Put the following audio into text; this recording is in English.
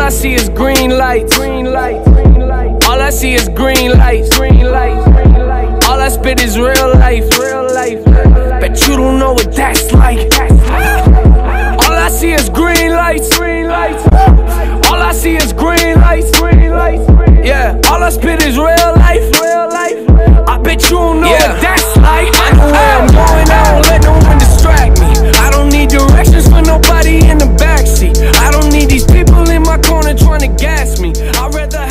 All I see is green lights. Green lights. All I see is green lights. Green lights. All I spit is real life. Real life. Bet you don't know what that's like. All I see is green lights. Green lights. All I see is green lights. Green lights. Yeah. All I spit is real me. I'd rather